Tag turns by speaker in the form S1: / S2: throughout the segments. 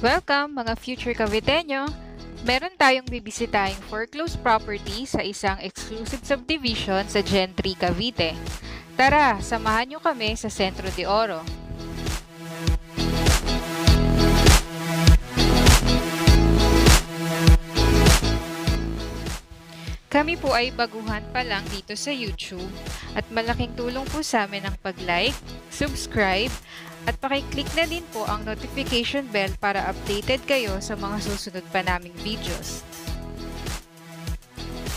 S1: Welcome mga future Caviteño! Meron tayong bibisitahing foreclosed property sa isang exclusive subdivision sa Gentry, Cavite. Tara, samahan nyo kami sa Centro de Oro. Kami po ay baguhan pa lang dito sa YouTube at malaking tulong po sa amin ang pag-like, subscribe, at pakiclick na din po ang notification bell para updated kayo sa mga susunod pa naming videos.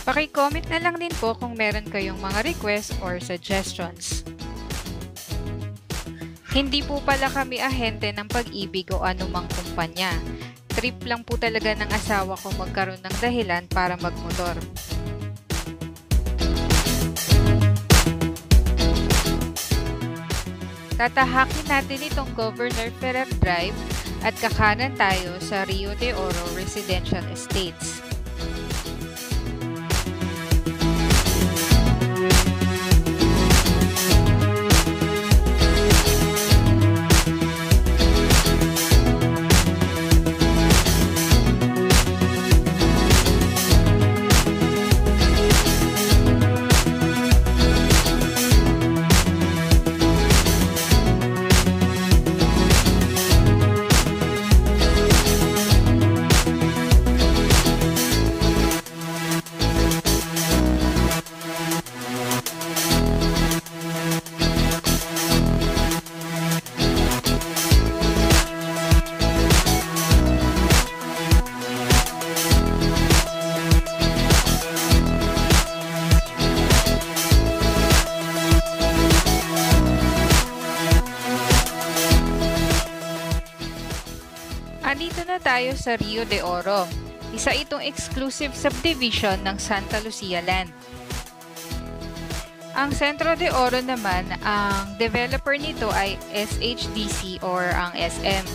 S1: Pakicomment na lang din po kung meron kayong mga requests or suggestions. Hindi po pala kami ahente ng pag-ibig o anumang kumpanya. Trip lang po talaga ng asawa ko magkaroon ng dahilan para magmotor. Tatahakin natin itong Governor Ferrer Drive at kakanan tayo sa Rio de Oro Residential Estates. Andito na tayo sa Rio de Oro. Isa itong exclusive subdivision ng Santa Lucia Land. Ang Centro de Oro naman, ang developer nito ay SHDC or ang SM.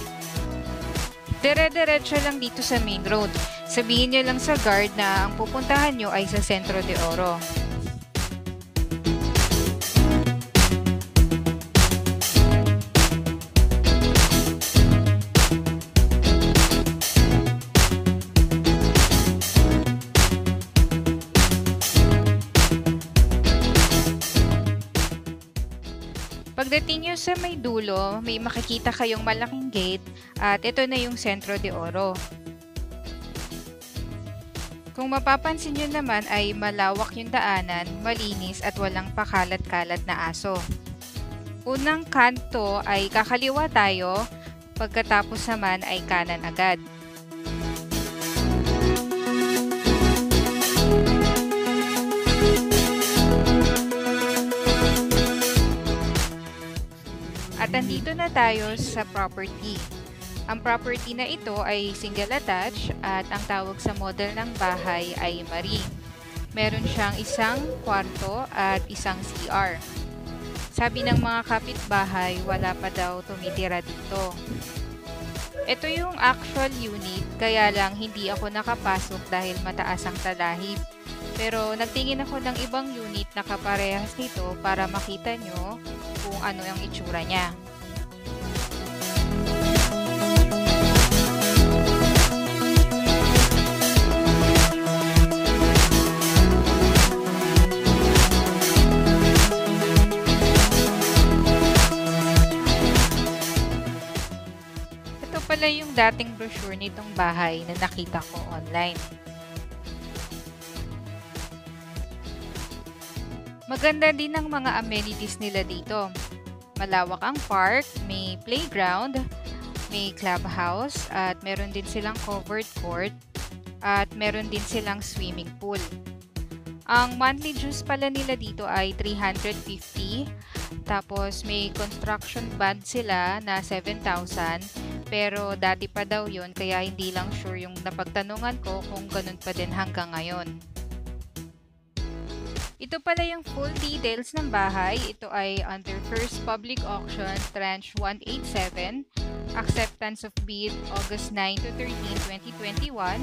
S1: Dire-diretso lang dito sa main road. Sabihin nyo lang sa guard na ang pupuntahan nyo ay sa Centro de Oro. Pagdating nyo sa may dulo, may makikita kayong malaking gate at ito na yung Centro de Oro. Kung mapapansin nyo naman ay malawak yung daanan, malinis at walang pakalat-kalat na aso. Unang kanto ay kakaliwa tayo, pagkatapos naman ay kanan agad. At andito na tayo sa property. Ang property na ito ay single attached at ang tawag sa model ng bahay ay marine. Meron siyang isang kwarto at isang CR. Sabi ng mga kapitbahay, wala pa daw tumitira dito. Ito yung actual unit, kaya lang hindi ako nakapasok dahil mataas ang talahib. Pero nagtingin ako ng ibang unit na kaparehas nito para makita nyo kung ano ang itsura niya. Pala yung dating brochure nitong bahay na nakita ko online. Maganda din ang mga amenities nila dito. Malawak ang park, may playground, may clubhouse, at meron din silang covered court, at meron din silang swimming pool. Ang monthly dues pala nila dito ay 350, tapos may construction bond sila na 7,000, pero dati pa daw yon kaya hindi lang sure yung napagtanungan ko kung ganun pa din hanggang ngayon. Ito pala yung full details ng bahay. Ito ay under first public auction, tranche 187, acceptance of bid August 9 to 13, 2021,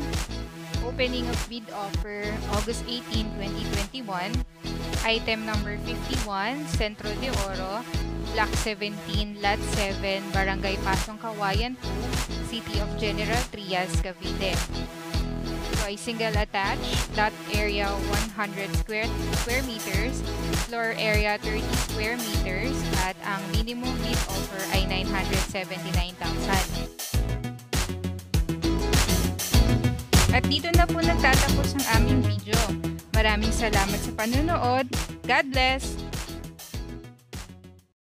S1: opening of bid offer August 18, 2021, item number 51, Centro de Oro, Block 17, Lot 7, Barangay Pasong Kawayan 2, City of General Trias, Cavite. Ito ay single attached, lot area 100 square, square meters, floor area 30 square meters, at ang minimum bid offer ay 979,000. At dito na po nagtatapos ang aming video. Maraming salamat sa panunood. God bless!